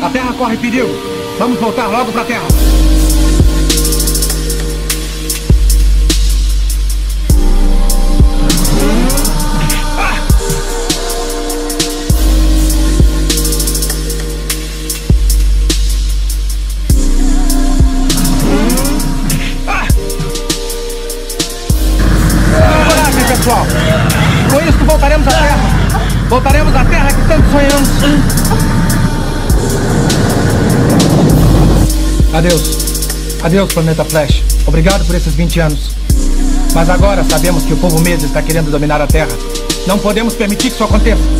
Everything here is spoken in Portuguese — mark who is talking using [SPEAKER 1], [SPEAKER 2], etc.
[SPEAKER 1] A Terra corre perigo. Vamos voltar logo pra Terra. Coragem, pessoal. Com isso voltaremos à Terra. Voltaremos à Terra que tanto Adeus. Adeus, planeta Flash. Obrigado por esses 20 anos. Mas agora sabemos que o povo mesmo está querendo dominar a Terra. Não podemos permitir que isso aconteça.